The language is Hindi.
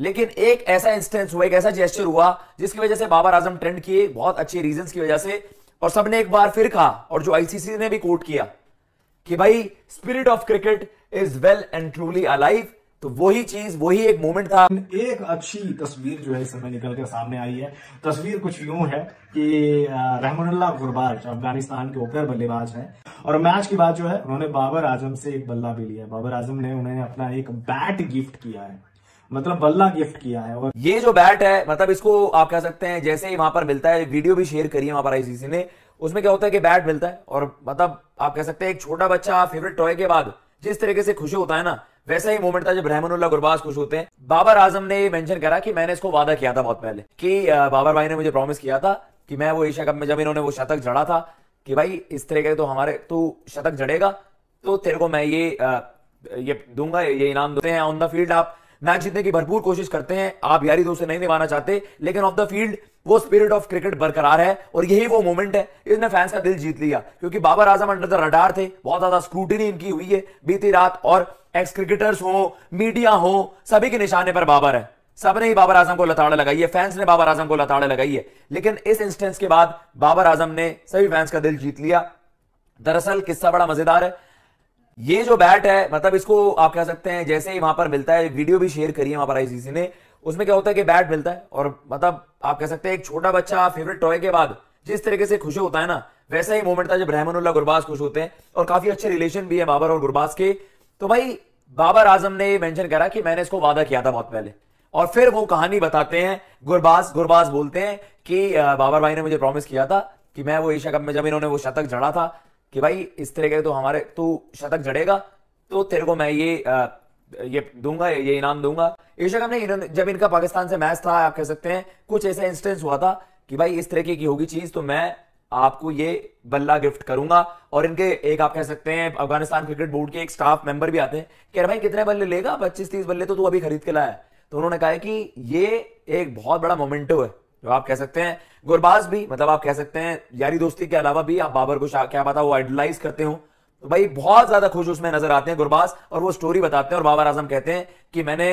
लेकिन एक ऐसा इंस्टेंस हुआ, एक ऐसा जेस्टर हुआ, जिसकी वजह से बाबर आज़म ट्रेंड किए बहुत अच्छे रीजन की वजह से और सबने एक बार फिर कहा और जो आईसीसी ने भी कोट किया कि भाई spirit of cricket is well and truly alive तो वही चीज़, वही एक मोमेंट था। एक अच्छी तस्वीर जो है इस समय निकल कर सामने आई है। तस्वीर कुछ यूँ है कि रहमानुल्लाह गुरबाज अफ़गानिस्तान के ओपनर बल्लेबाज हैं। और मैच के बाद जो है, उन्होंने बाबर आज़म से एक बल्ला भी लिया बाबर आज़म ने उन्हें अपना एक बैट गिफ्ट किया है। मतलब बल्ला गिफ्ट किया है और ये जो बैट है मतलब इसको आप कह सकते हैं, जैसे ही वहाँ पर मिलता है, वीडियो भी शेयर करी है वहाँ पर आईसीसी ने, उसमें क्या होता है कि बैट मिलता है और मतलब आप कह सकते हैं, एक छोटा बच्चा फेवरेट टॉय के बाद जिस तरीके से खुशी होता है ना, वैसा ही मोमेंट था जब रहमानुल्लाह गुरबाज खुश होते हैं। बाबर आज़म ने मेंशन करा कि मैंने इसको वादा किया था बहुत पहले कि बाबर भाई ने मुझे प्रॉमिस किया था कि मैं वो एशिया कप में, जब इन्होंने वो शतक जड़ा था कि भाई, इस तरह के तो हमारे, तू शतक जड़ेगा तो तेरे को मैं ये ये दूँगा, ये इनाम देते हैं ऑन द फ़ील्ड आप। मैच जीतने की भरपूर कोशिश करते हैं। आप यारी दोस्त नहीं निभाना चाहते, लेकिन ऑफ़ द फ़ील्ड वो स्पिरिट ऑफ़ क्रिकेट बरकरार है और यही वो मोमेंट है। इसने फैंस का दिल जीत लिया, क्योंकि Babar Azam under the radar थे। बहुत ज़्यादा स्क्रूटनी इनकी हुई है। बीती रात और एक्स क्रिकेटर्स हो मीडिया हो, सभी के निशाने पर बाबर है। सबने ही बाबर आज़म को लताड़े लगाई है। फैंस ने बाबर आज़म को लताड़े लगाई है। लेकिन इस इंस्टेंस के बाद बाबर आज़म ने सभी फैंस का दिल जीत लिया। दरअसल किस्सा बड़ा मज़ेदार है। ये जो बैट है मतलब इसको आप कह सकते हैं, जैसे ही वहाँ पर मिलता है वीडियो भी शेयर करी है वहाँ पर आईसीसी ने, उसमें क्या होता है कि बैट मिलता है और मतलब आप कह सकते हैं एक छोटा बच्चा फेवरेट टॉय के बाद जिस तरीके से खुश होता है ना, वैसा ही मोमेंट था जब रहमानुल्लाह गुरबाज खुश होते हैं और काफ़ी अच्छे रिलेशन भी है बाबर और गुरबाज के। तो भाई, बाबर आज़म ने मेंशन करा कि मैंने इसको वादा किया था बहुत पहले। और फिर वो कहानी बताते हैं, गुरबाज गुरबाज बोलते हैं कि बाबर भाई ने मुझे प्रॉमिस किया था कि मैं वो एशिया कप में जब इन्होंने वो शतक जड़ा था कि भाई इस तरह के तो हमारे तू शतक जड़ेगा तो तेरे को मैं ये आ, ये दूँगा ये इनाम दूँगा। एशिया कप में जब इनका पाकिस्तान से मैच था आप कह सकते हैं कुछ ऐसा इंस्टेंस हुआ था कि भाई इस तरीके की होगी चीज़ तो मैं आपको ये बल्ला गिफ्ट करूँगा। और इनके एक आप कह सकते हैं अफ़गानिस्तान क्रिकेट बोर्ड के एक स्टाफ मेंबर भी आते हैं कह रहे भाई कितने बल्ले लेगा? पच्चीस तीस बल्ले तो तू अभी खरीद के लाया तो उन्होंने कहा कि ये एक बहुत बड़ा मोमेंटो है। जो आप कह सकते हैं, गुरबाज भी मतलब आप कह सकते हैं, यारी दोस्ती के अलावा भी आप बाबर को क्या पता वो आइडलाइज करते हो। तो भाई, बहुत ज़्यादा खुश उसमें नज़र आते हैं गुरबाज और वो स्टोरी बताते हैं और बाबर आज़म कहते हैं कि मैंने